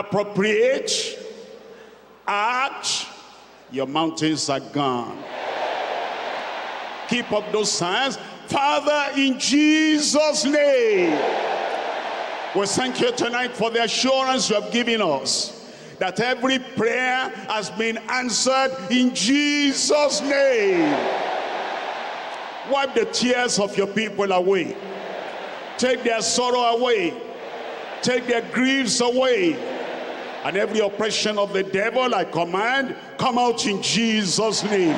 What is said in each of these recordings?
appropriate, act, your mountains are gone. Keep up those signs. Father, in Jesus' name, we thank you tonight for the assurance you have given us that every prayer has been answered in Jesus' name. Wipe the tears of your people away. Take their sorrow away. Take their griefs away. And every oppression of the devil, I command, come out in Jesus' name.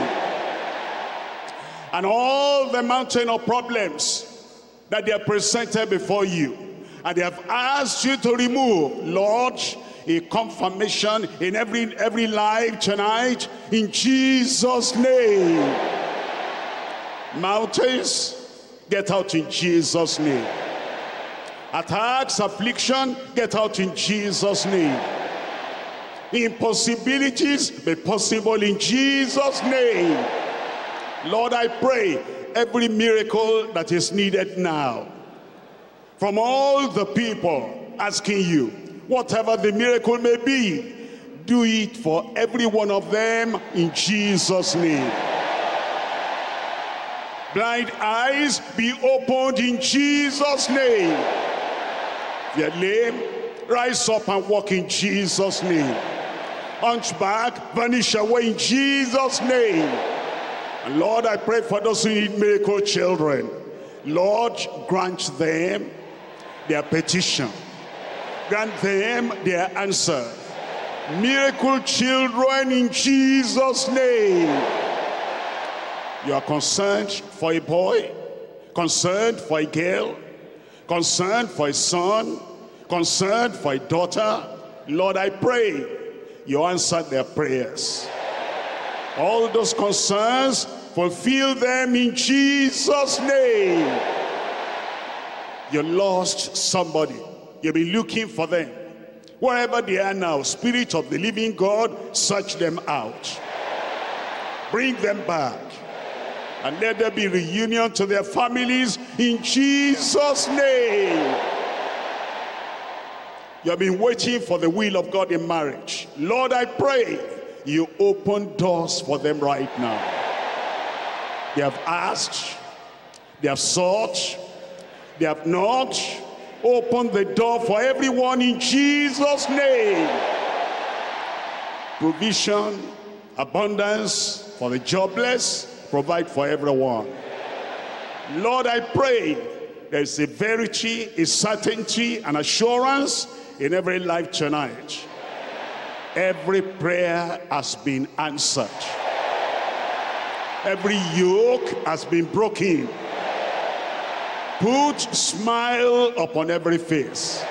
And all the mountain of problems that they are presented before you, and they have asked you to remove, Lord, a confirmation in every every life tonight in Jesus name. Mountains get out in Jesus name. Attacks affliction get out in Jesus name impossibilities be possible in Jesus name. Lord I pray every miracle that is needed now from all the people asking you whatever the miracle may be do it for every one of them in Jesus name. Blind eyes be opened in Jesus name. If you're lame rise up and walk in Jesus name hunchback vanish away in Jesus name. And Lord I pray for those who need miracle children. Lord grant them their petition. Grant them their answer. Miracle children in Jesus name. You are concerned for a boy concerned for a girl concerned for a son concerned for a daughter. Lord I pray you answered their prayers. All those concerns fulfill them in Jesus name. You lost somebody. You've been looking for them. Wherever they are now spirit of the living God search them out. Bring them back. And let there be reunion to their families in Jesus name you have been waiting for the will of God in marriage. Lord I pray you open doors for them right now. They have asked they have sought they have not. Opened the door for everyone in Jesus name. Provision abundance for the jobless provide for everyone. Lord I pray there's a verity a certainty an assurance in every life tonight every prayer has been answered. Every yoke has been broken. Put smile upon every face.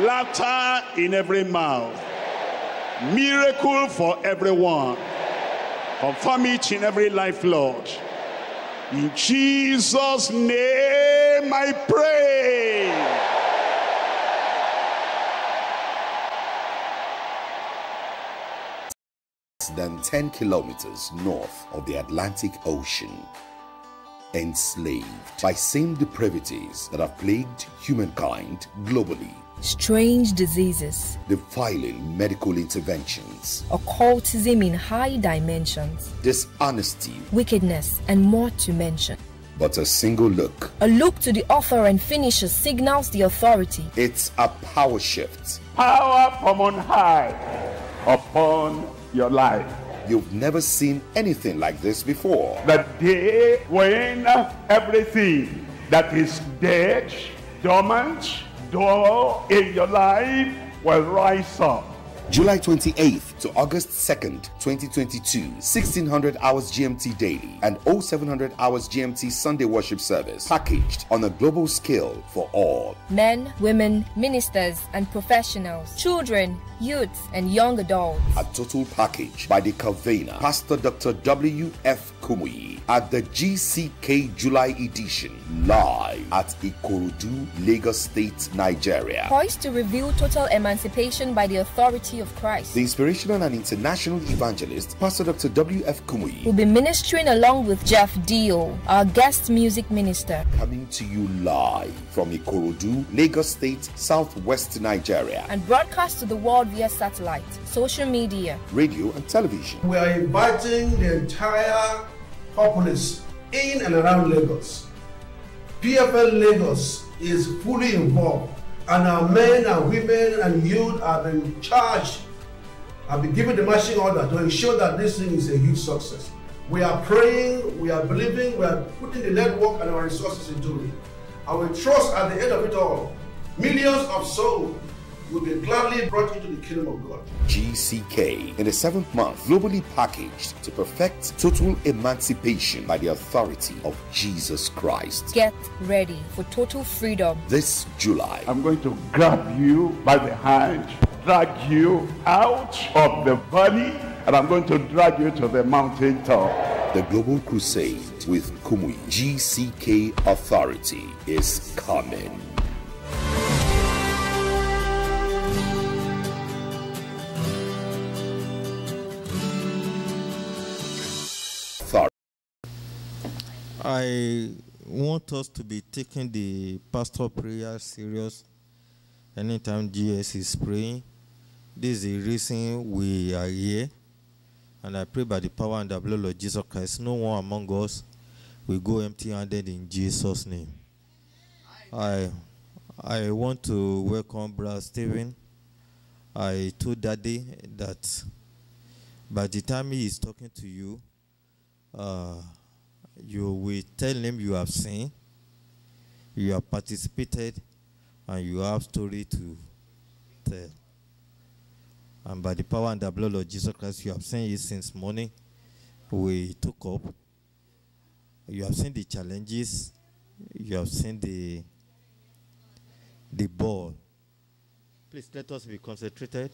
Laughter in every mouth. Miracle for everyone. Confirm it in every life lord. In jesus name i pray than 10 kilometers north of the Atlantic Ocean. Enslaved by same depravities that have plagued humankind globally. Strange diseases, Defiling medical interventions, occultism in high dimensions, dishonesty, wickedness, and more to mention. but a single look. A look to the author and finisher signals the authority. It's a power shift. power from on high upon your life You've never seen anything like this before. the day when everything that is dead, dormant, dull in your life will rise up. July 28th to August 2nd, 2022, 1600 hours GMT daily and 0700 hours GMT Sunday worship service packaged on a global scale for all. Men, women, ministers, and professionals, children, youths, and young adults. A total package by the convener, Pastor Dr. W.F. Kumuyi at the GCK July edition, live at Ikorodu, Lagos State, Nigeria. Poised to reveal total emancipation by the authority of Christ. The inspirational and international evangelist, Pastor Dr. W.F. Kumuyi, will be ministering along with Jeff Dio, our guest music minister. coming to you live from Ikorodu, Lagos State, southwest Nigeria. And broadcast to the world via satellite, social media, radio and television. We are inviting the entire populace in and around Lagos. PFL Lagos is fully involved, and our men and women and youth have been charged, have been given the marching order to ensure that this thing is a huge success. We are praying, we are believing, we are putting the network and our resources into it. And we trust at the end of it all, millions of souls will be gladly brought into the kingdom of God. GCK in the seventh month, globally packaged to perfect total emancipation by the authority of Jesus Christ. get ready for total freedom. This July, I'm going to grab you by the hand, drag you out of the valley, and I'm going to drag you to the mountain top. the Global Crusade with Kumuyi GCK Authority is coming. Authority. I want us to be taking the pastor prayer serious anytime GS is praying. This is the reason we are here. And I pray by the power and the blood of Jesus Christ, no one among us will go empty handed in Jesus' name. I I want to welcome Brother Stephen. I told Daddy that by the time he is talking to you, uh, you will tell him you have seen, you have participated, and you have story to tell. And by the power and the blood of Jesus Christ, you have seen it since morning. We took up. You have seen the challenges. You have seen the the ball. Please let us be concentrated.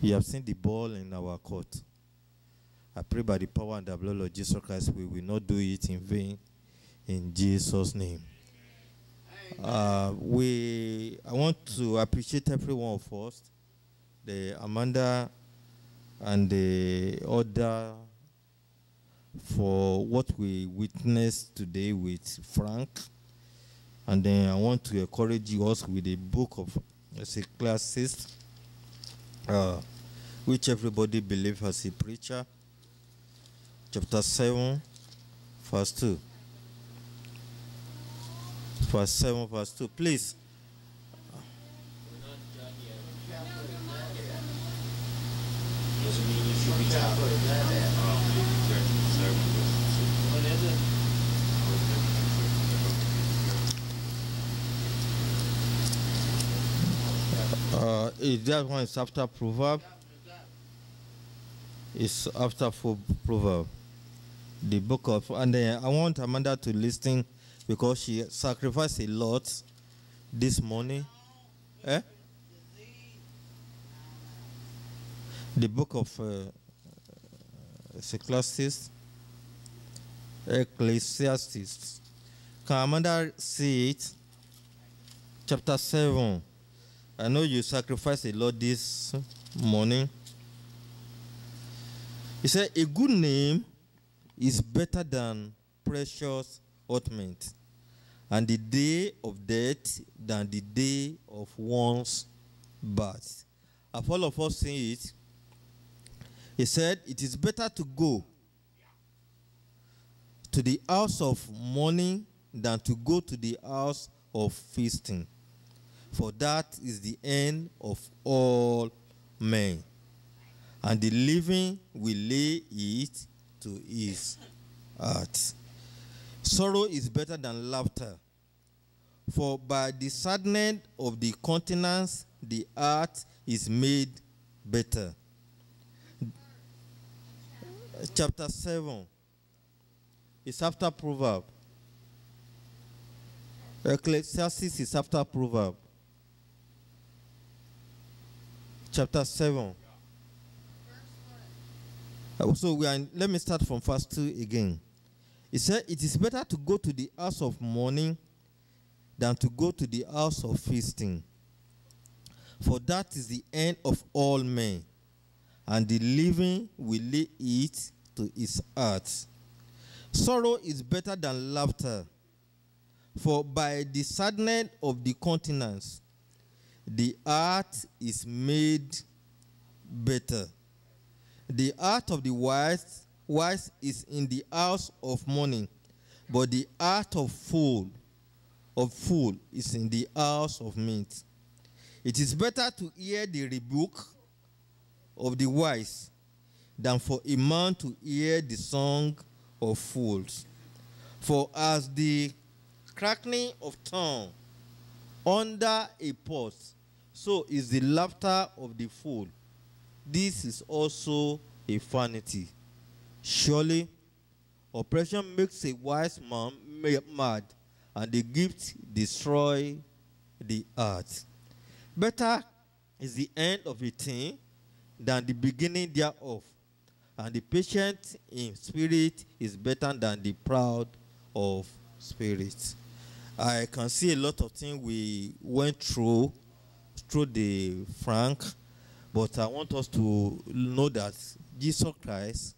You have seen the ball in our court. I pray by the power and the blood of Jesus Christ, we will not do it in vain. In Jesus' name. Uh, we, I want to appreciate every one of us, the Amanda and the other, for what we witnessed today with Frank. And then I want to encourage you also with the book of Ecclesiastes, uh, which everybody believes as a preacher chapter 7, verse 2. Verse 7, verse 2. Please. Uh, is that one is after proverb? It's after for proverb. The book of and then I want Amanda to listen because she sacrificed a lot this morning. Eh? The book of uh, Ecclesiastes. Ecclesiastes. Can Amanda it? Chapter 7. I know you sacrificed a lot this morning. He said, A good name is better than precious ointment, and the day of death than the day of one's birth. Have all of us seen it? He said, It is better to go to the house of mourning than to go to the house of feasting, for that is the end of all men and the living will lay it to his heart. Sorrow is better than laughter, for by the sadness of the countenance the heart is made better. Chapter 7 is after proverb. Ecclesiastes is after proverb. Chapter 7. Uh, So we are in, let me start from verse 2 again. It said, It is better to go to the house of mourning than to go to the house of feasting. For that is the end of all men, and the living will lay it to his heart. Sorrow is better than laughter, for by the sadness of the countenance, the heart is made better. The heart of the wise, wise is in the house of mourning, but the heart of fool, of fool is in the house of meat. It is better to hear the rebuke of the wise than for a man to hear the song of fools. For as the crackling of tongue under a pot, so is the laughter of the fool. This is also a vanity. Surely, oppression makes a wise man mad, and the gift destroy the heart. Better is the end of a thing than the beginning thereof, and the patient in spirit is better than the proud of spirit. I can see a lot of things we went through through the Frank, but I want us to know that Jesus Christ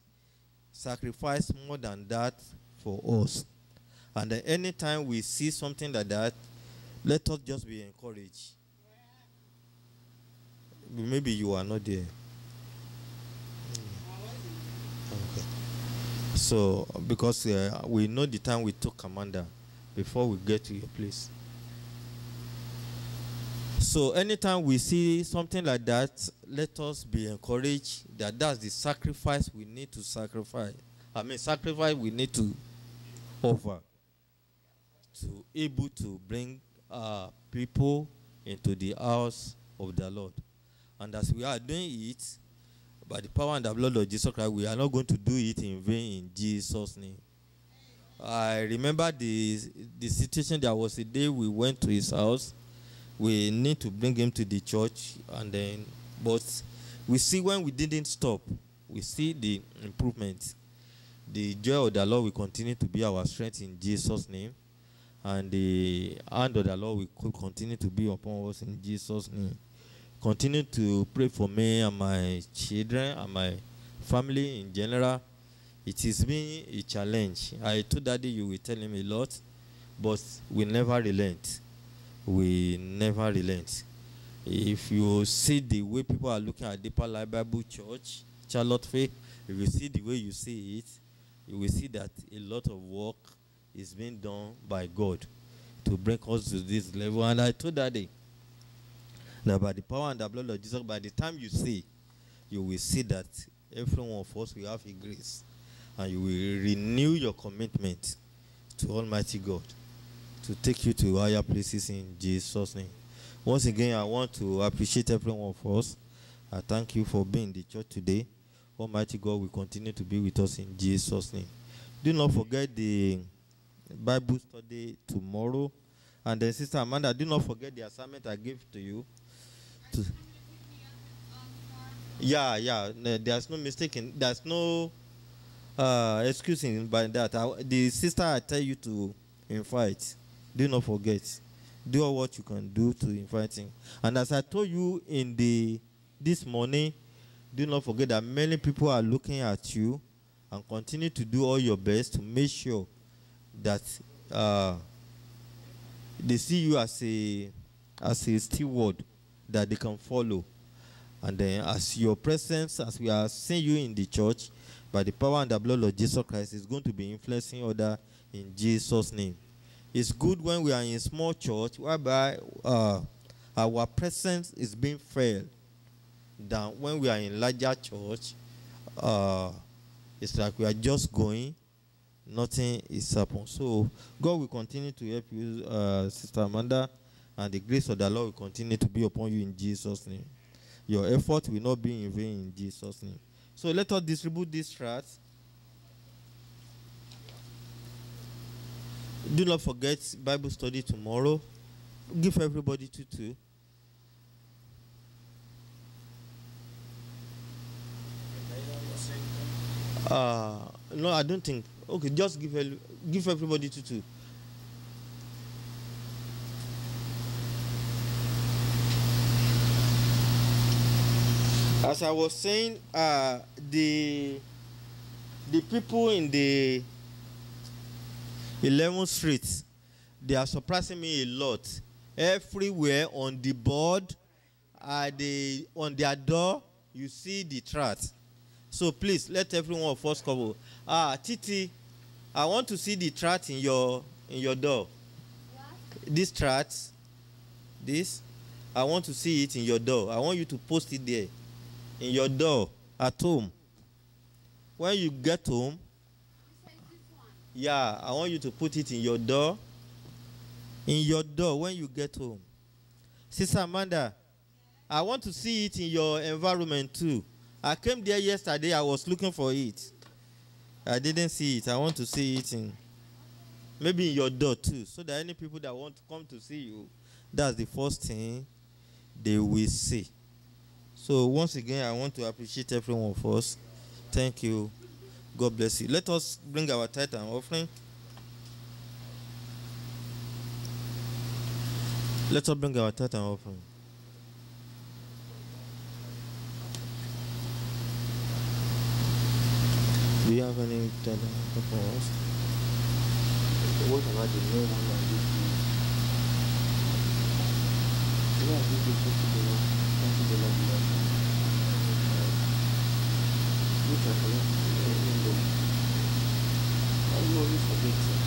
sacrificed more than that for us. And anytime we see something like that, let us just be encouraged. Maybe you are not there. Okay. So, because uh, we know the time we took commander before we get to your place. So, anytime we see something like that, let us be encouraged that that's the sacrifice we need to sacrifice. I mean, sacrifice we need to offer to able to bring uh, people into the house of the Lord. And as we are doing it, by the power and the blood of Jesus Christ, we are not going to do it in vain in Jesus' name. I remember the, the situation there was a day we went to his house. We need to bring him to the church, and then, but we see when we didn't stop, we see the improvement. The joy of the Lord will continue to be our strength in Jesus' name, and the hand of the Lord will continue to be upon us in Jesus' name continue to pray for me and my children and my family in general. It is been a challenge. I told Daddy you will tell him a lot, but we never relent. We never relent. If you see the way people are looking at Deeper Life Bible Church, Charlottesville, if you see the way you see it, you will see that a lot of work is being done by God to bring us to this level. And I told Daddy, that by the power and the blood of Jesus, by the time you see, you will see that every one of us will have a grace. And you will renew your commitment to Almighty God to take you to higher places in Jesus' name. Once again, I want to appreciate every one of us. I thank you for being in the church today. Almighty God will continue to be with us in Jesus' name. Do not forget the Bible study tomorrow. And then, Sister Amanda, do not forget the assignment I gave to you yeah yeah there's no mistaking there's no uh excusing by that. I, the sister i tell you to invite do not forget. Do all what you can do to invite him and as i told you in the this morning do not forget that many people are looking at you and continue to do all your best to make sure that uh, they see you as a as a steward that they can follow. And then, as your presence, as we are seeing you in the church, by the power and the blood of Jesus Christ, is going to be influencing other in Jesus' name. It's good when we are in small church whereby uh, our presence is being felt than when we are in larger church. Uh, it's like we are just going, nothing is happening. So God will continue to help you, uh, Sister Amanda and the grace of the Lord will continue to be upon you in Jesus' name. Your effort will not be in vain in Jesus' name. So let us distribute these tracts. Do not forget Bible study tomorrow. Give everybody two two. Uh, no, I don't think. Okay, just give give everybody two two. As I was saying, uh, the the people in the 11th Street, they are surprising me a lot. Everywhere on the board, uh, the, on their door, you see the chart. So please let everyone first come. Ah, Titi, I want to see the chart in your in your door. This chart, this, I want to see it in your door. I want you to post it there, in your door at home. When you get home, yeah, I want you to put it in your door. In your door when you get home. Sister Amanda, I want to see it in your environment too. I came there yesterday, I was looking for it. I didn't see it. I want to see it in maybe in your door too. So that any people that want to come to see you, that's the first thing they will see. So once again, I want to appreciate everyone us. Thank you. God bless you. Let us bring our tithe and offering. Let us bring our tithe and offering. Do you have any tithe and offering for us? What about the new one? Yeah, you do fifty dollars, twenty dollars less. Which I collect in the I you always forget things.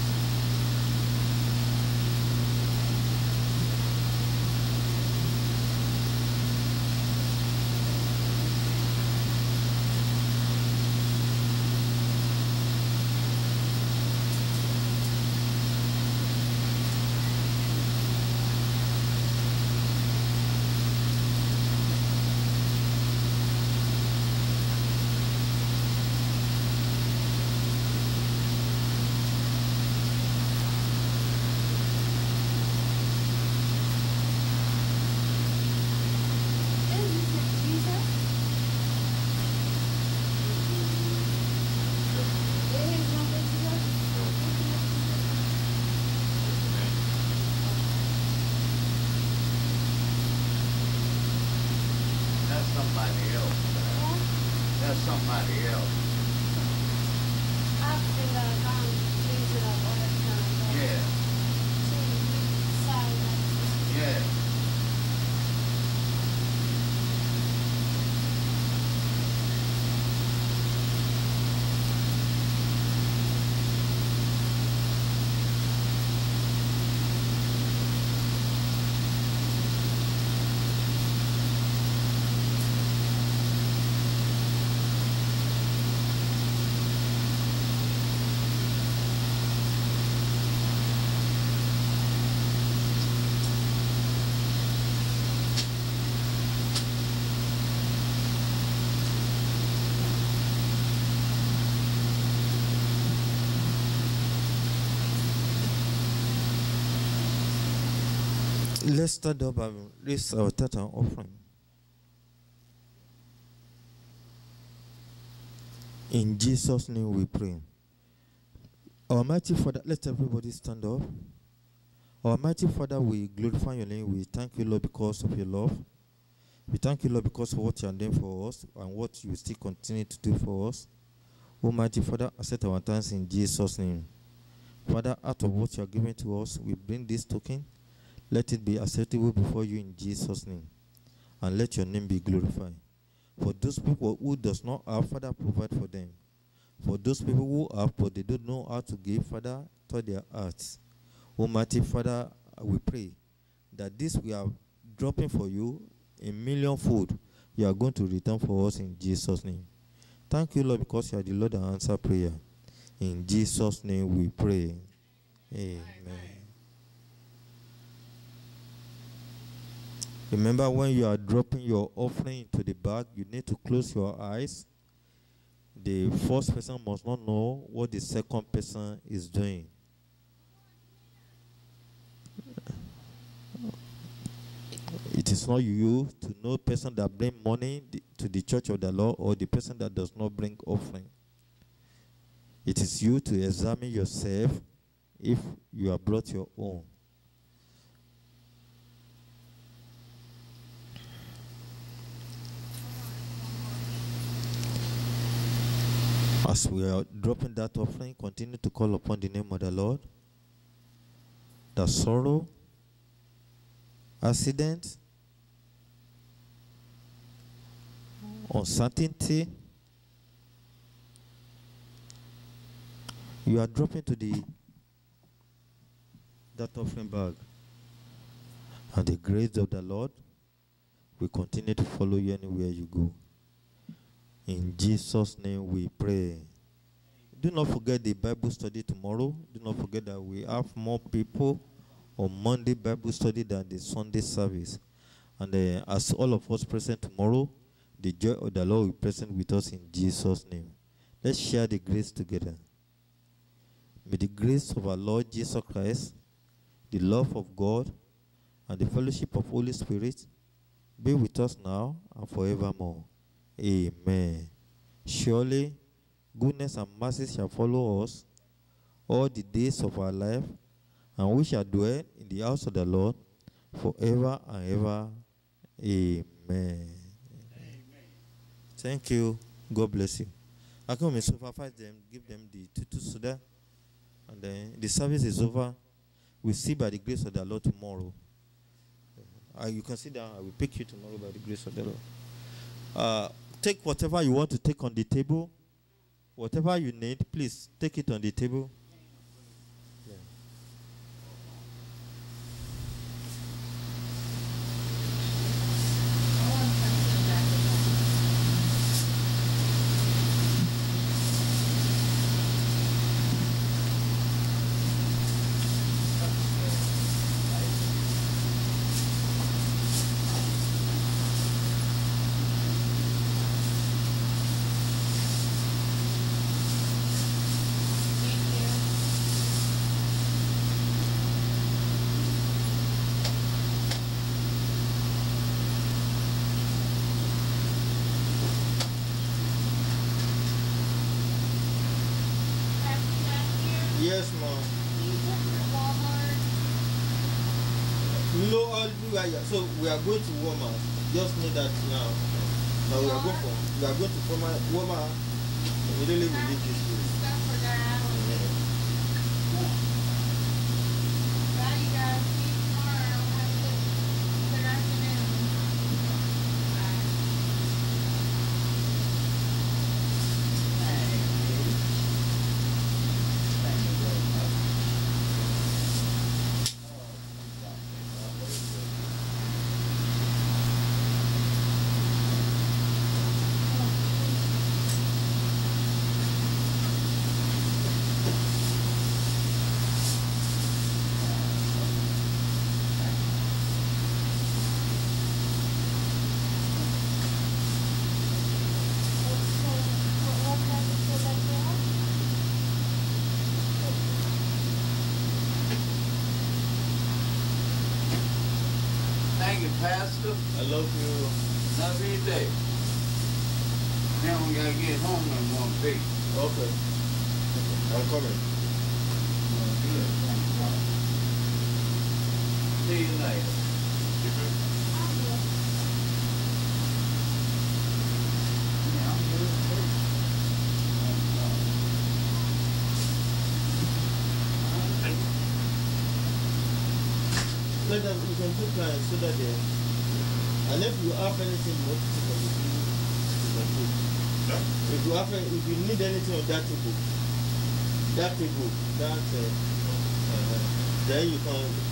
That's somebody else. That's somebody else. Let's stand up and raise our tithe offering. In Jesus' name we pray. Almighty Father, let everybody stand up. Almighty Father, we glorify your name. We thank you, Lord, because of your love. We thank you, Lord, because of what you are doing for us and what you still continue to do for us. Almighty Father, accept our thanks in Jesus' name. Father, out of what you are giving to us, we bring this token. Let it be acceptable before you in Jesus' name. And let your name be glorified. For those people who does not have, Father, provide for them. For those people who have, but they don't know how to give, Father, to their hearts. Almighty Father, we pray that this we are dropping for you a million fold. You are going to return for us in Jesus' name. Thank you, Lord, because you are the Lord that answer prayer. In Jesus' name we pray. Amen. Remember, when you are dropping your offering into the bag, you need to close your eyes. The first person must not know what the second person is doing. It is not you to know person that bring money to the church of the Lord or the person that does not bring offering. It is you to examine yourself if you have brought your own. As we are dropping that offering, continue to call upon the name of the Lord. The sorrow, accident, uncertainty, you are dropping to the that offering bag. And the grace of the Lord will continue to follow you anywhere you go. In Jesus' name we pray. Do not forget the Bible study tomorrow. Do not forget that we have more people on Monday Bible study than the Sunday service. And uh, as all of us present tomorrow, the joy of the Lord will be present with us in Jesus' name. Let's share the grace together. May the grace of our Lord Jesus Christ, the love of God, and the fellowship of Holy Spirit be with us now and forevermore. Amen. Surely, goodness and mercy shall follow us all the days of our life, and we shall dwell in the house of the Lord forever and ever. Amen. Thank you. God bless you. I come and supervise them, give them the tutu soda, and then the service is over. We'll see by the grace of the Lord tomorrow. Uh, you can sit down. I will pick you tomorrow by the grace of the Lord. Uh, take whatever you want to take on the table. Whatever you need, please take it on the table. Yeah. Yes, ma'am. No, all we are here. So we are going to Walmart. Just need that now. Now we are going for we are going to former Walmart. Immediately we leave this place. Thank you, Pastor. I love you. Love you too. Now we gotta get home in one piece. Okay. I'm coming. See you later. Let them, you can put uh, soda there. And if you have anything you want to take on the you. If you have, if you need anything on that table, that table, that, uh, uh, then you can.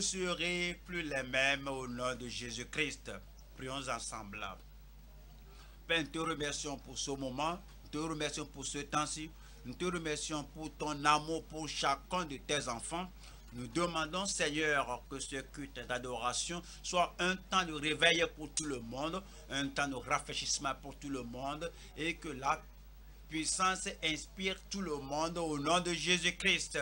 Serez plus les mêmes au nom de Jésus-Christ. Prions ensemble. Père, nous te remercions pour ce moment, nous te remercions pour ce temps-ci, nous te remercions pour ton amour pour chacun de tes enfants. Nous demandons, Seigneur, que ce culte d'adoration soit un temps de réveil pour tout le monde, un temps de rafraîchissement pour tout le monde, et que la puissance inspire tout le monde au nom de Jésus-Christ.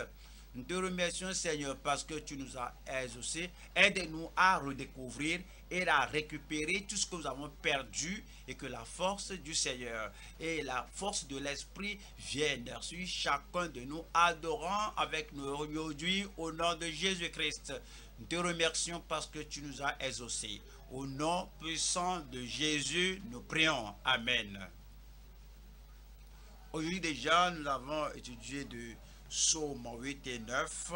Nous te remercions, Seigneur, parce que tu nous as exaucés. Aide-nous à redécouvrir et à récupérer tout ce que nous avons perdu et que la force du Seigneur et la force de l'Esprit viennent sur chacun de nous, adorant avec nous aujourd'hui au nom de Jésus-Christ. Nous te remercions parce que tu nous as exaucés. Au nom puissant de Jésus, nous prions. Amen. Aujourd'hui déjà, nous avons étudié de Psaume 8 et 9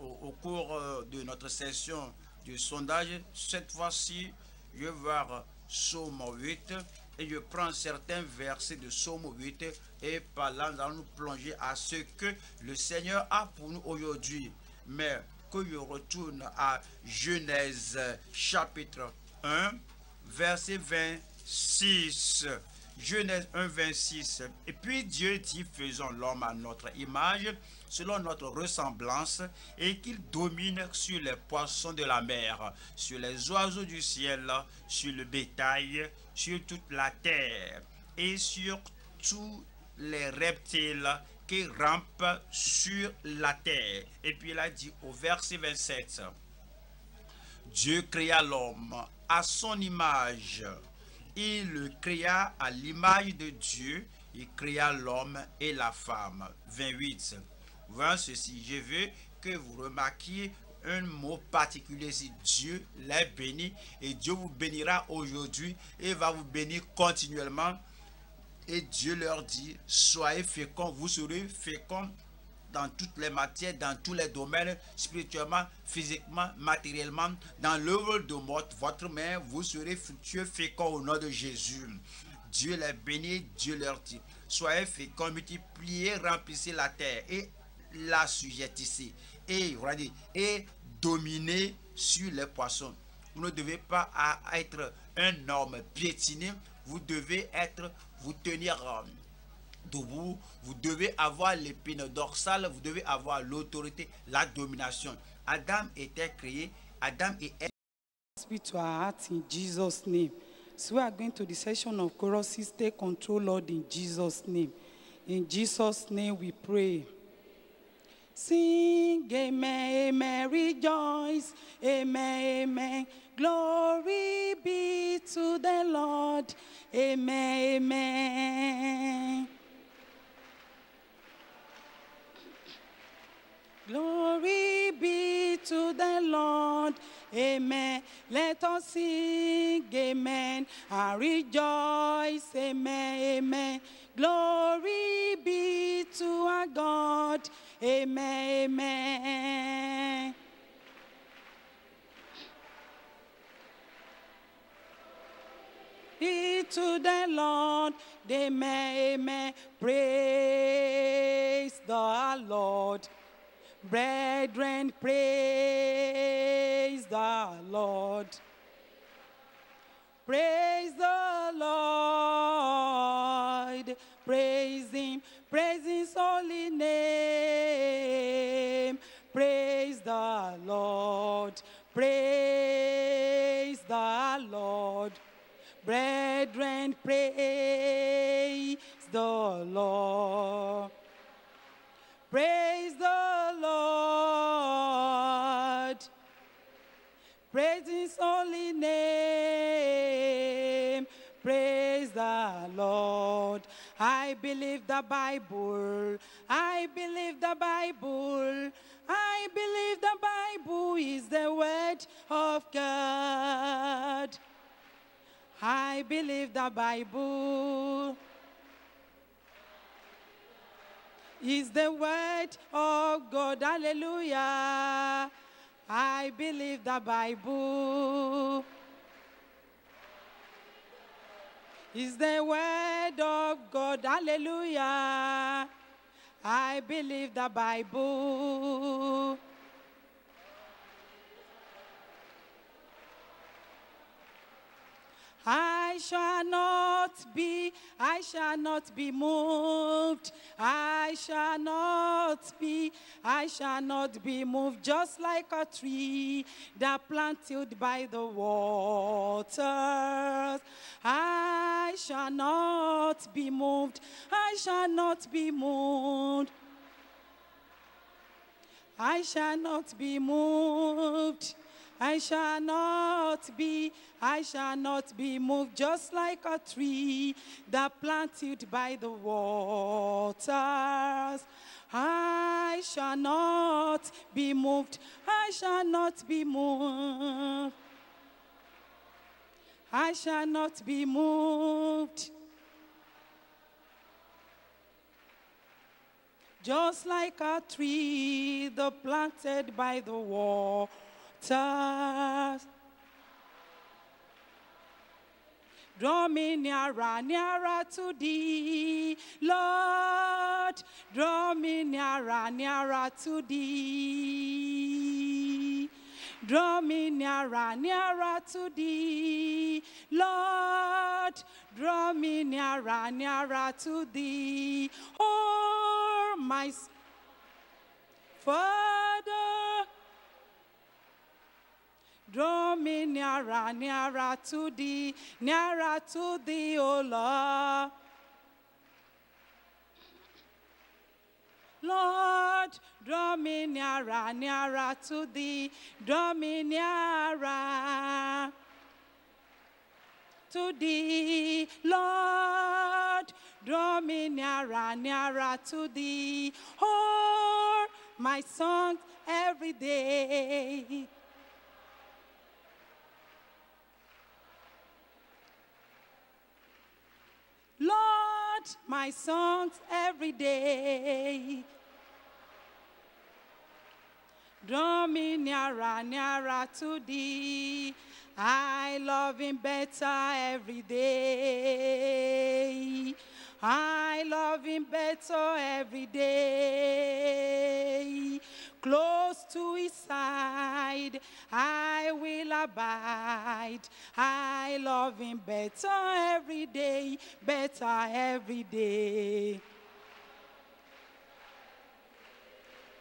au, cours euh, de notre session de sondage. Cette fois-ci, je vais voir Psaume 8 et je prends certains versets de Psaume 8 et par là, nous allons nous plonger à ce que le Seigneur a pour nous aujourd'hui. Mais que je retourne à Genèse chapitre 1, verset 26. Genèse 1, 26. Et puis Dieu dit, faisons l'homme à notre image, selon notre ressemblance, et qu'il domine sur les poissons de la mer, sur les oiseaux du ciel, sur le bétail, sur toute la terre, et sur tous les reptiles qui rampent sur la terre. Et puis il a dit au verset 27, Dieu créa l'homme à son image il le créa à l'image de Dieu, il créa l'homme et la femme. 28. Voilà ceci. Je veux que vous remarquiez un mot particulier ici. Dieu les bénit et Dieu vous bénira aujourd'hui et va vous bénir continuellement. Et Dieu leur dit, soyez féconds, vous serez féconds dans toutes les matières, dans tous les domaines, spirituellement, physiquement, matériellement, dans l'œuvre de votre main, vous serez fructueux, féconds au nom de Jésus. Dieu les bénit, Dieu leur dit, soyez féconds, multipliez, remplissez la terre et la sujettissez. Et, voilà, et dominez sur les poissons. Vous ne devez pas être un homme piétiné, vous devez être, vous tenir debout, vous devez avoir l'épine dorsale, vous devez avoir l'autorité, la domination. Adam était créé, Adam et Ève. Speak to our hearts in Jesus' name. So we are going to the session of choruses. Take control, Lord, in Jesus' name. In Jesus' name we pray. Sing, amen, amen, rejoice, amen, amen. Glory be to the Lord, amen, amen. Glory be to the Lord. Amen. Let us sing. Amen. And rejoice. Amen. Amen. Glory be to our God. Amen. Amen. Be to the Lord. Amen. Amen. Praise the Lord. Brethren, praise the Lord. Praise the Lord. Praise Him. Praise His holy name. Praise the Lord. Praise the Lord. Brethren, praise the Lord. Praise the I believe the Bible. I believe the Bible. I believe the Bible is the word of God. I believe the Bible. is the word of God. Hallelujah. I believe the Bible is the word of God. Hallelujah. I believe the Bible I shall not be, I shall not be moved. I shall not be, I shall not be moved. Just like a tree that planted by the waters. I shall not be moved. I shall not be moved. I shall not be moved. I shall not be, I shall not be moved, just like a tree that planted by the waters. I shall not be moved. I shall not be moved. I shall not be moved. just like a tree the planted by the waters. Draw me nearer, nearer to thee, Lord. Draw me nearer, nearer to thee. Draw me nearer, nearer to thee, Lord. Draw me nearer, nearer to thee. Oh, my Father. Draw me nearer, nearer to thee, nearer to thee, O Lord. Lord, draw me nearer, nearer to thee, draw me nearer to thee, Lord, draw me nearer, nearer to thee. Oh, my song every day. Lord, my songs every day. Draw me nearer, nearer to thee. I love him better every day. I love him better every day. Close to his side, I will abide. I love him better every day, better every day.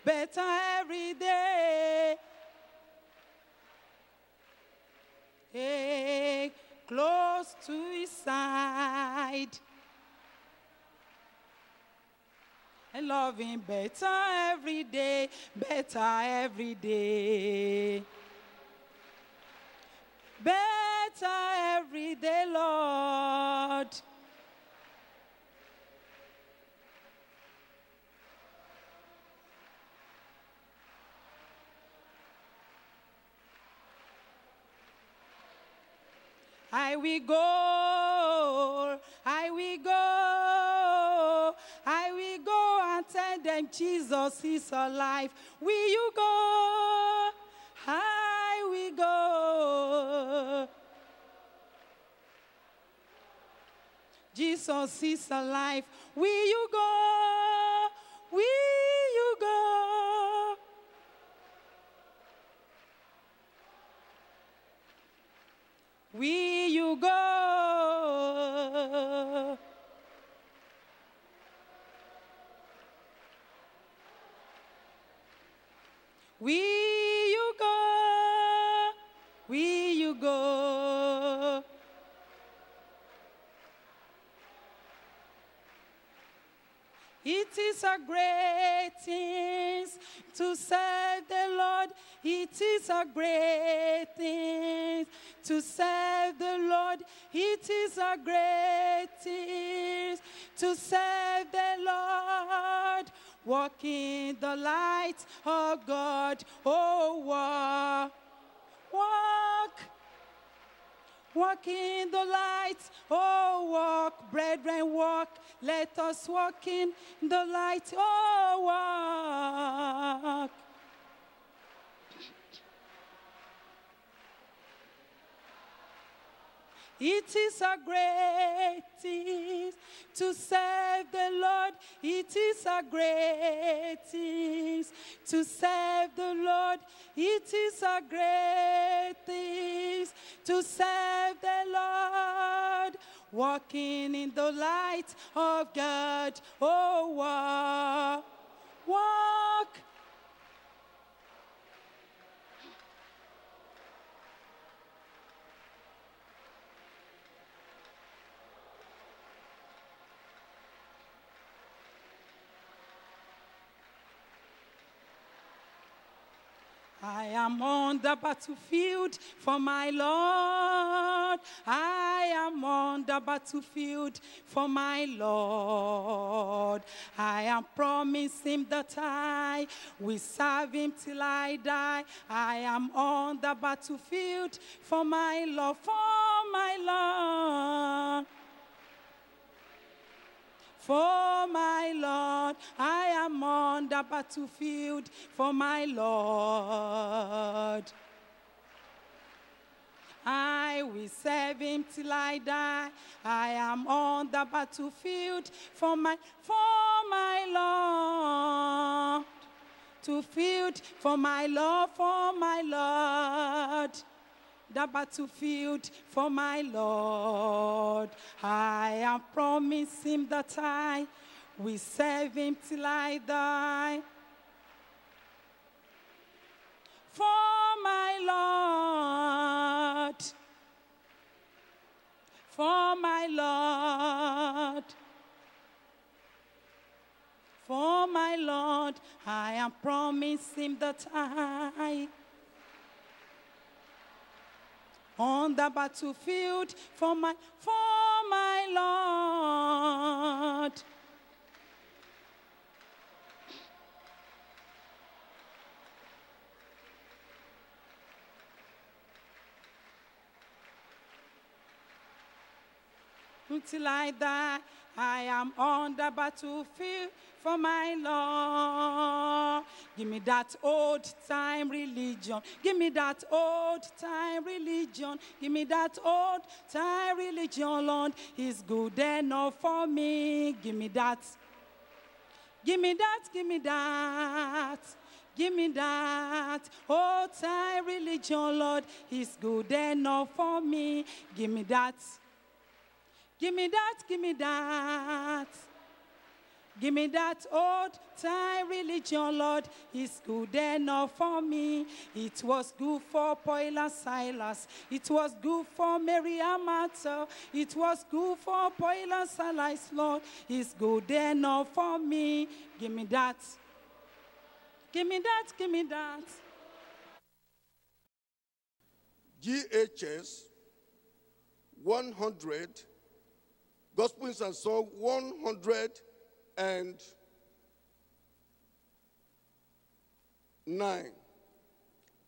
Better every day. Hey, close to his side. I love him better every day, better every day. Better every day, Lord. I will go, I will go, tell them Jesus is alive. Will you go? I will go. Jesus is alive. Will you go? Will you go? Will you go? Will you go? Will you go? It is a great thing to serve the Lord. It is a great thing to serve the Lord. It is a great thing to serve the Lord. Walk in the light of God. Oh, walk. Walk. Walk in the light, oh walk, brethren, walk. Let us walk in the light, oh walk. It is a great thing to serve the Lord. It is a great thing to serve the Lord. It is a great thing to serve the Lord. walking in the light of God. Oh, walk, walk. I am on the battlefield for my Lord. I am on the battlefield for my Lord. I am promising that I will serve him till I die. I am on the battlefield for my Lord, for my Lord. For my Lord, I am on the battlefield for my Lord. I will serve him till I die. I am on the battlefield for my for my Lord. To field for my Lord, for my Lord the battlefield for my Lord. I am promising that I will serve him till I die. For my Lord. For my Lord. For my Lord, I am promising that I on the battlefield for my for my Lord. Until I die, I am on the battlefield for my Lord. Give me that old time religion. Give me that old time religion. Give me that old time religion, Lord. It's good enough for me. Give me that. Give me that. Give me that. Give me that old time religion, Lord. It's good enough for me. Give me that. Give me that. Give me that. Give me that old time religion, Lord. It's good enough for me. It was good for Paul and Silas. It was good for Mary Martha. It was good for Paul and Silas, Lord. It's good enough for me. Give me that. Give me that. Give me that. GHS 100, Gospel Hymns and Song 100 and 9.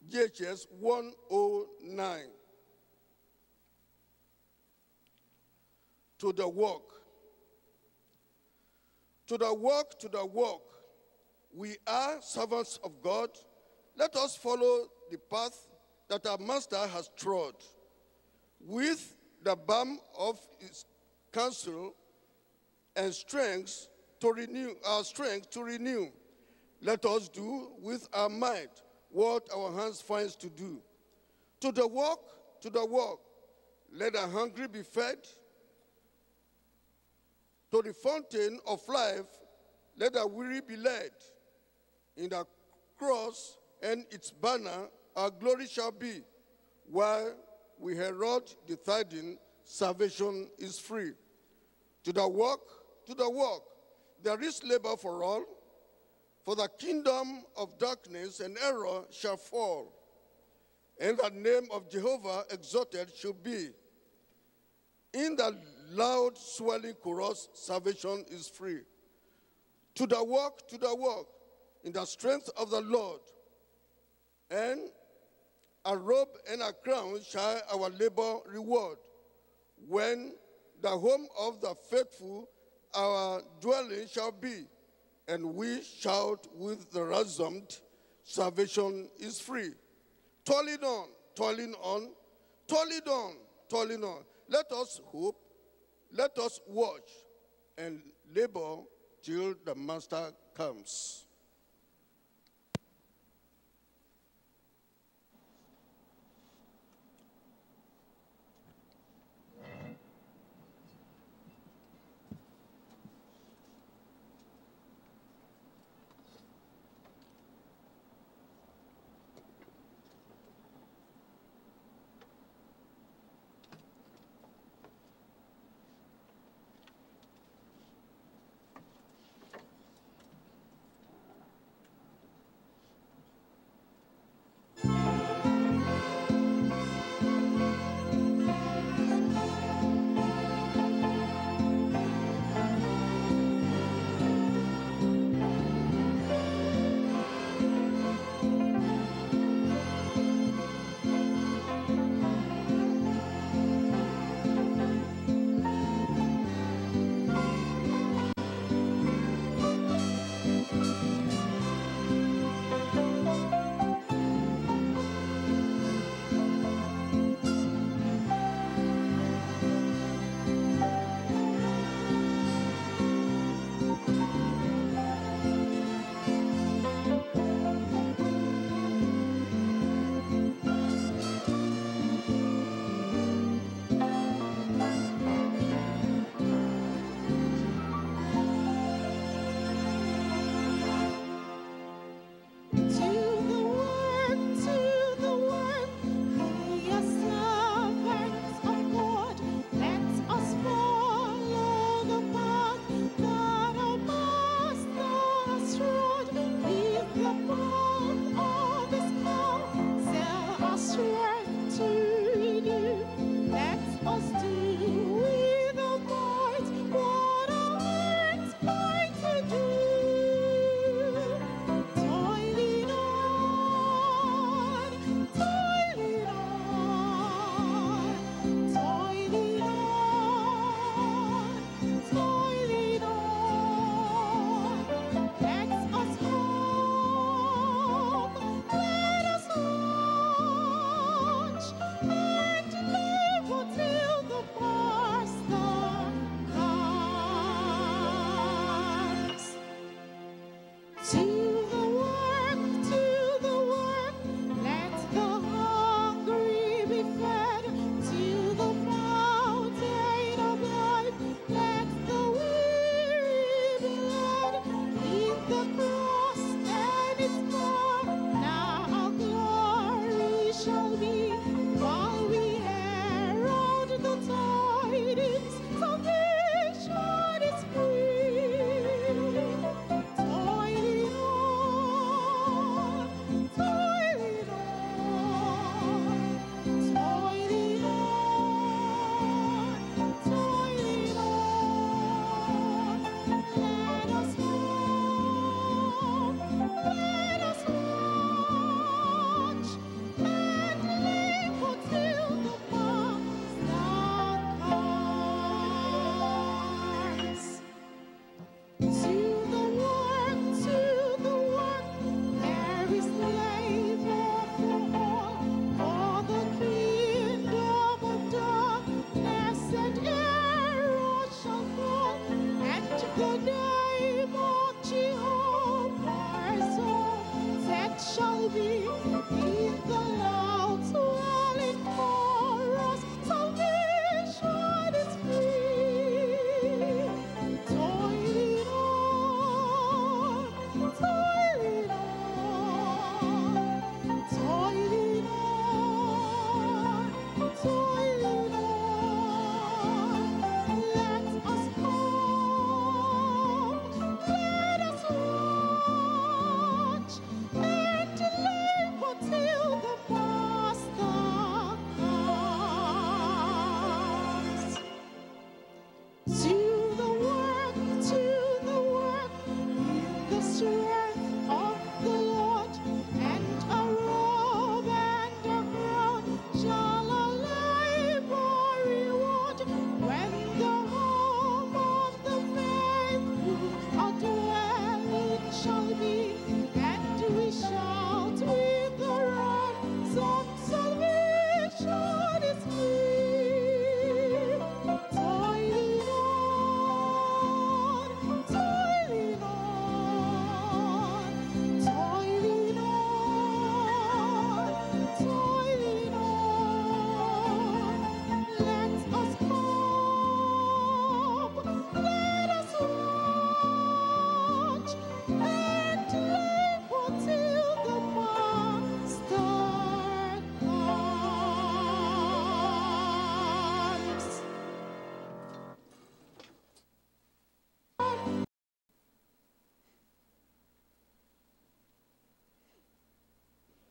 GHS 109. To the work. To the work, to the work. We are servants of God. Let us follow the path that our Master has trod. With the balm of his counsel and strength to renew our strength to renew. Let us do with our might what our hands finds to do. To the work, to the work. Let the hungry be fed. To the fountain of life, let the weary be led. In the cross and its banner, our glory shall be. While we herald the tidings, salvation is free. To the work, to the work. There is labor for all, for the kingdom of darkness and error shall fall, and the name of Jehovah exalted should be. In the loud swelling chorus, salvation is free. To the work, to the work, in the strength of the Lord, and a robe and a crown shall our labor reward. When the home of the faithful our dwelling shall be, and we shout with the ransomed, salvation is free. Toiling on, toiling on, toiling on, toiling on. Let us hope, let us watch, and labor till the Master comes.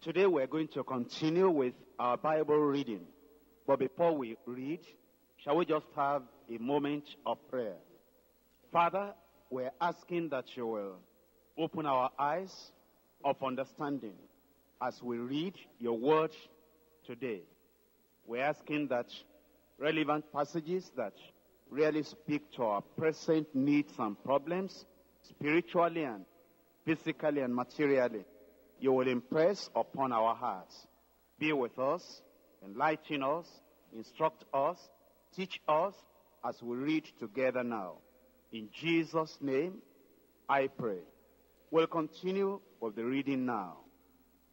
Today we're going to continue with our Bible reading. But before we read, shall we just have a moment of prayer? Father, we're asking that you will open our eyes of understanding as we read your word today. We're asking that relevant passages that really speak to our present needs and problems, spiritually and physically and materially, you will impress upon our hearts. Be with us, enlighten us, instruct us, teach us as we read together now. In Jesus' name, I pray. We'll continue with the reading now.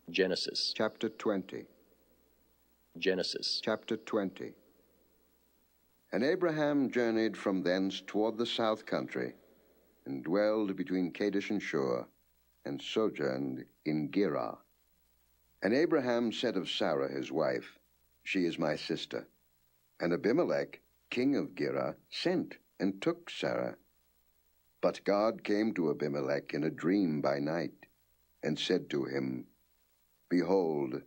Genesis chapter 20. Genesis chapter 20. And Abraham journeyed from thence toward the south country, and dwelled between Kadesh and Shur, and sojourned in Gerar. And Abraham said of Sarah his wife, She is my sister. And Abimelech, king of Gerar, sent and took Sarah. But God came to Abimelech in a dream by night, and said to him, Behold,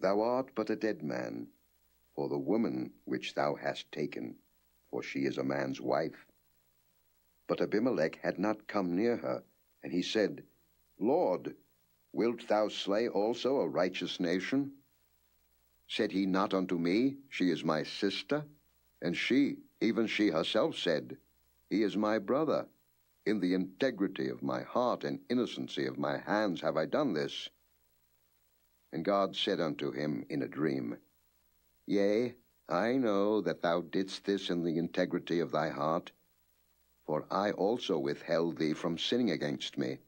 thou art but a dead man, for the woman which thou hast taken, for she is a man's wife. But Abimelech had not come near her, and he said, Lord, wilt thou slay also a righteous nation? Said he not unto me, She is my sister? And she, even she herself, said, He is my brother. In the integrity of my heart and innocency of my hands have I done this. And God said unto him in a dream, Yea, I know that thou didst this in the integrity of thy heart, for I also withheld thee from sinning against me.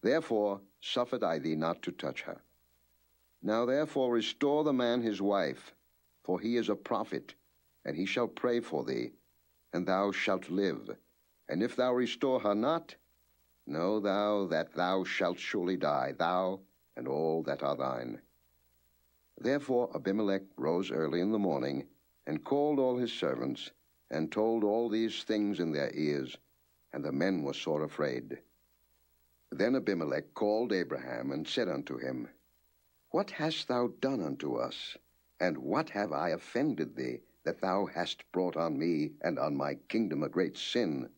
Therefore suffered I thee not to touch her. Now therefore restore the man his wife, for he is a prophet, and he shall pray for thee, and thou shalt live. And if thou restore her not, know thou that thou shalt surely die, thou and all that are thine. Therefore Abimelech rose early in the morning, and called all his servants, and told all these things in their ears, and the men were sore afraid. Then Abimelech called Abraham, and said unto him, What hast thou done unto us? And what have I offended thee, that thou hast brought on me and on my kingdom a great sin?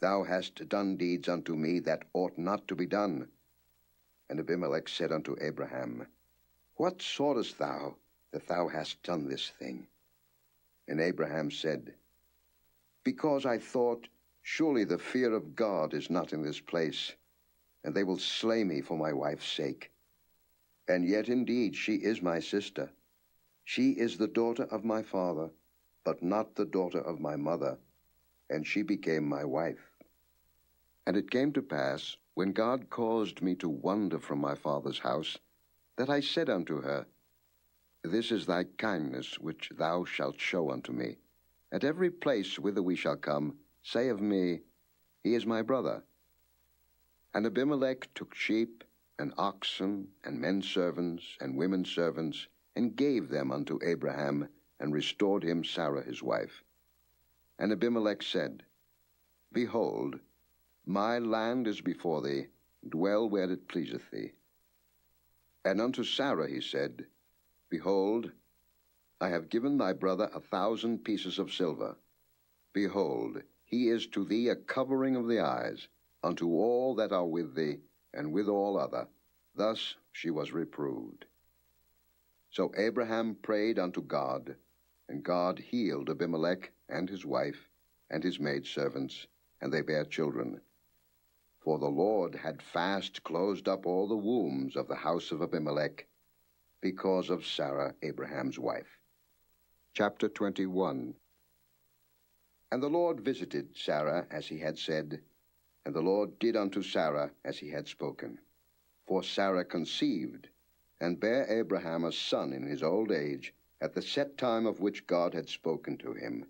Thou hast done deeds unto me that ought not to be done. And Abimelech said unto Abraham, What sawest thou that thou hast done this thing? And Abraham said, Because I thought, Surely the fear of God is not in this place, and they will slay me for my wife's sake. And yet indeed she is my sister. She is the daughter of my father, but not the daughter of my mother, and she became my wife. And it came to pass, when God caused me to wander from my father's house, that I said unto her, This is thy kindness which thou shalt show unto me. At every place whither we shall come, say of me, He is my brother. And Abimelech took sheep, and oxen, and men servants, and women servants, and gave them unto Abraham, and restored him Sarah his wife. And Abimelech said, Behold, my land is before thee, dwell where it pleaseth thee. And unto Sarah he said, Behold, I have given thy brother a thousand pieces of silver. Behold, he is to thee a covering of the eyes, unto all that are with thee, and with all other. Thus she was reproved. So Abraham prayed unto God, and God healed Abimelech and his wife, and his maidservants, and they bare children. For the Lord had fast closed up all the wombs of the house of Abimelech, because of Sarah, Abraham's wife. Chapter 21 And the Lord visited Sarah as he had said, and the Lord did unto Sarah as he had spoken. For Sarah conceived, and bare Abraham a son in his old age, at the set time of which God had spoken to him.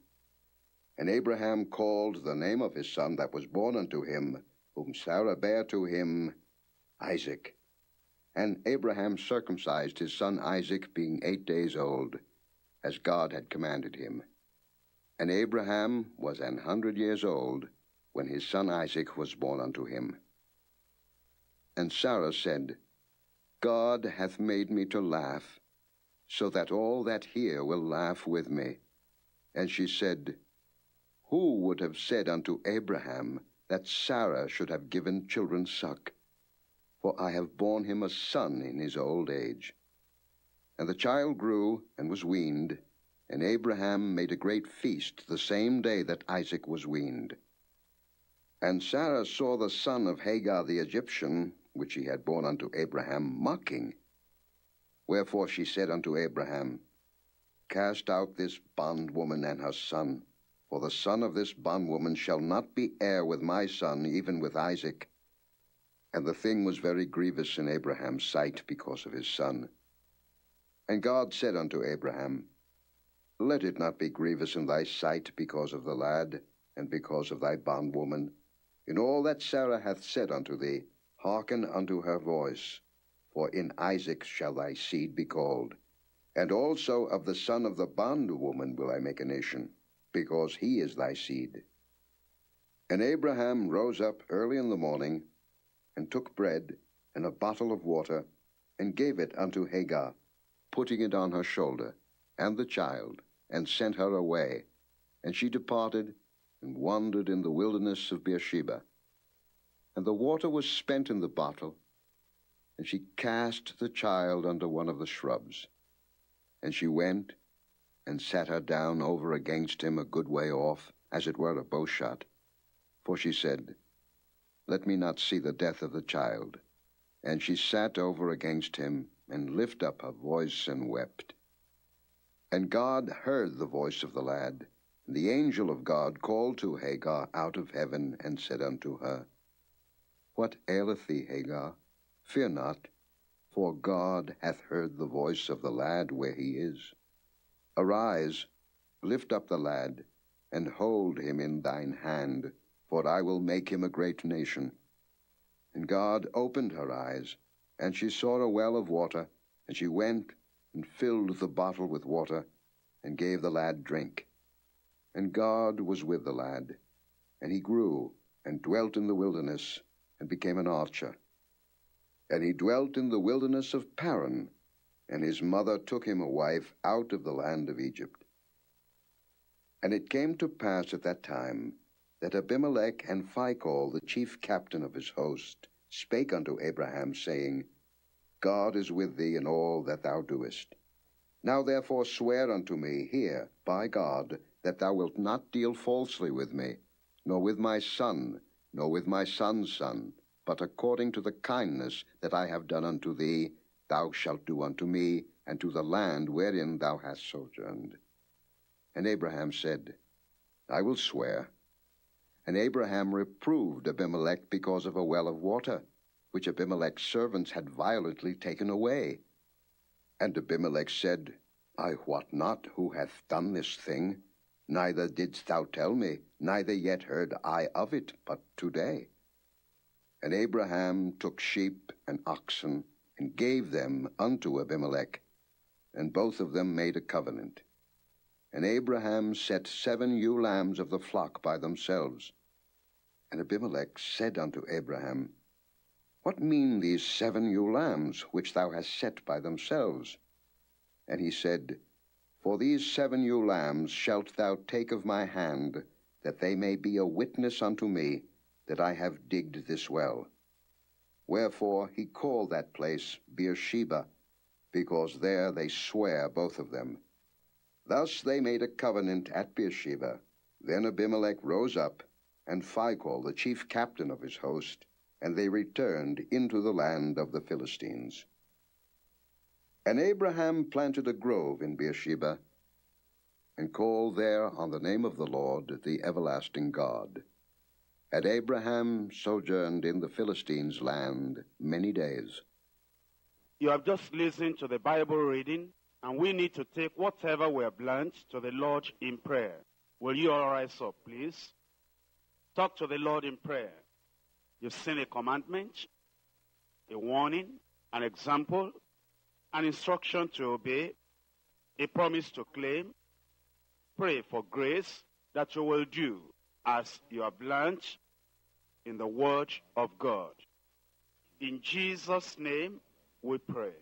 And Abraham called the name of his son that was born unto him, whom Sarah bare to him, Isaac. And Abraham circumcised his son Isaac, being eight days old, as God had commanded him. And Abraham was an hundred years old when his son Isaac was born unto him. And Sarah said, God hath made me to laugh, so that all that hear will laugh with me. And she said, Who would have said unto Abraham that Sarah should have given children suck? For I have borne him a son in his old age. And the child grew and was weaned, and Abraham made a great feast the same day that Isaac was weaned. And Sarah saw the son of Hagar the Egyptian, which he had borne unto Abraham, mocking. Wherefore she said unto Abraham, Cast out this bondwoman and her son, for the son of this bondwoman shall not be heir with my son, even with Isaac. And the thing was very grievous in Abraham's sight because of his son. And God said unto Abraham, Let it not be grievous in thy sight because of the lad, and because of thy bondwoman. In all that Sarah hath said unto thee, hearken unto her voice, for in Isaac shall thy seed be called. And also of the son of the bondwoman will I make a nation, because he is thy seed. And Abraham rose up early in the morning, and took bread and a bottle of water, and gave it unto Hagar, putting it on her shoulder, and the child, and sent her away. And she departed, and wandered in the wilderness of Beersheba. And the water was spent in the bottle, and she cast the child under one of the shrubs. And she went, and sat her down over against him a good way off, as it were a bowshot. For she said, Let me not see the death of the child. And she sat over against him, and lift up her voice and wept. And God heard the voice of the lad. The angel of God called to Hagar out of heaven, and said unto her, What aileth thee, Hagar? Fear not, for God hath heard the voice of the lad where he is. Arise, lift up the lad, and hold him in thine hand, for I will make him a great nation. And God opened her eyes, and she saw a well of water, and she went and filled the bottle with water, and gave the lad drink. And God was with the lad, and he grew, and dwelt in the wilderness, and became an archer. And he dwelt in the wilderness of Paran, and his mother took him a wife out of the land of Egypt. And it came to pass at that time that Abimelech and Phicol, the chief captain of his host, spake unto Abraham, saying, God is with thee in all that thou doest. Now therefore swear unto me here by God that thou wilt not deal falsely with me, nor with my son, nor with my son's son, but according to the kindness that I have done unto thee, thou shalt do unto me, and to the land wherein thou hast sojourned. And Abraham said, I will swear. And Abraham reproved Abimelech because of a well of water, which Abimelech's servants had violently taken away. And Abimelech said, I wot not who hath done this thing, neither didst thou tell me, neither yet heard I of it, but today. And Abraham took sheep and oxen, and gave them unto Abimelech, and both of them made a covenant. And Abraham set seven ewe lambs of the flock by themselves. And Abimelech said unto Abraham, What mean these seven ewe lambs which thou hast set by themselves? And he said, For these seven ewe lambs shalt thou take of my hand, that they may be a witness unto me that I have digged this well. Wherefore he called that place Beersheba, because there they swear both of them. Thus they made a covenant at Beersheba. Then Abimelech rose up, and Phicol, the chief captain of his host, and they returned into the land of the Philistines. And Abraham planted a grove in Beersheba, and called there on the name of the Lord, the everlasting God. And Abraham sojourned in the Philistines' land many days. You have just listened to the Bible reading, and we need to take whatever we have learned to the Lord in prayer. Will you all rise up, please? Talk to the Lord in prayer. You've seen a commandment, a warning, an example, an instruction to obey, a promise to claim. Pray for grace that you will do as you have learned in the Word of God. In Jesus' name we pray.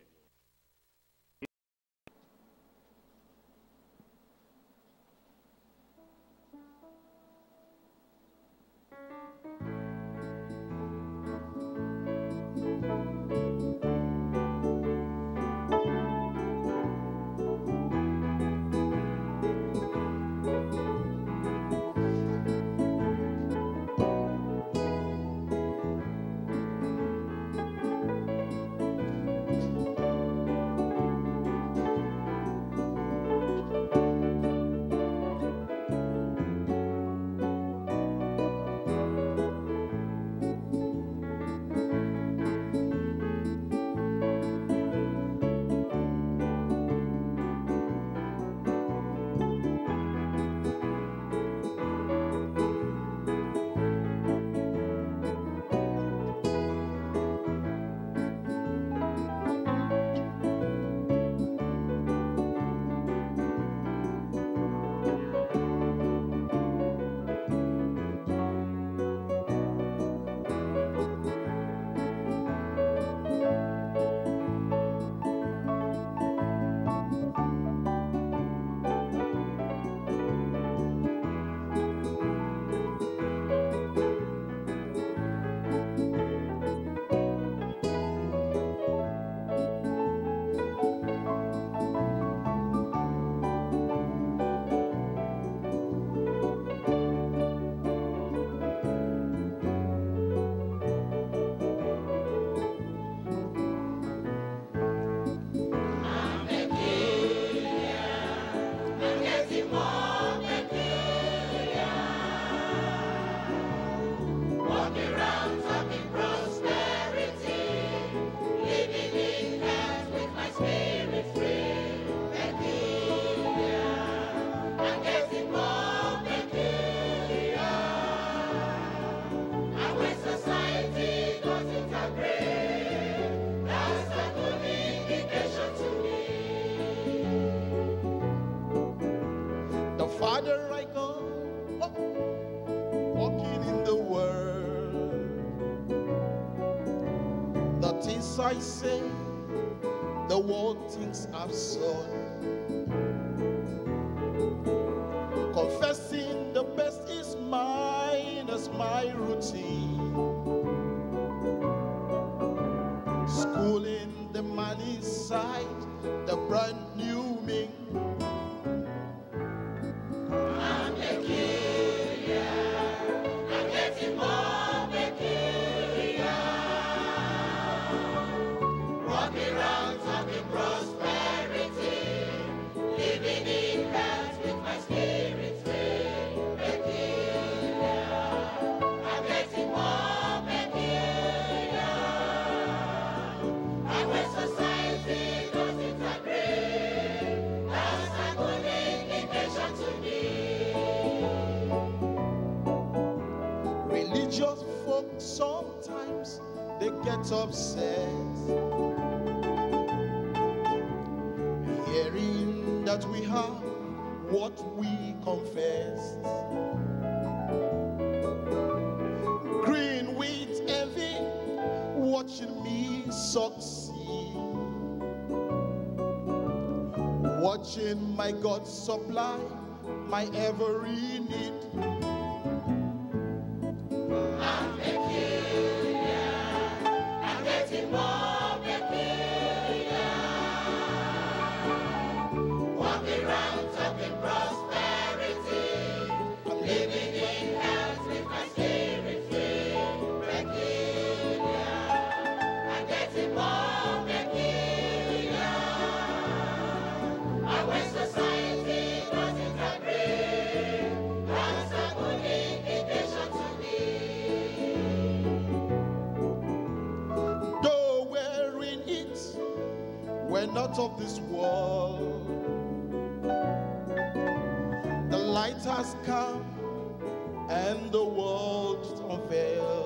that we have what we confess. Green with envy, watching me succeed. Watching my God supply my every need. not of this world. The light has come and the world unveiled.